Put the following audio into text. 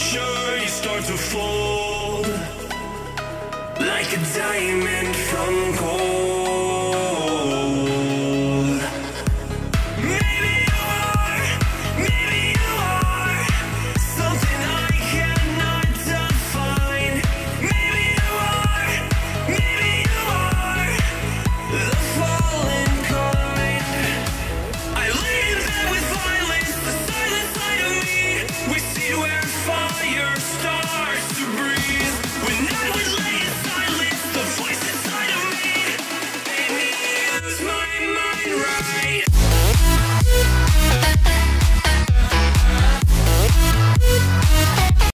sure you start to fold like a diamond from gold.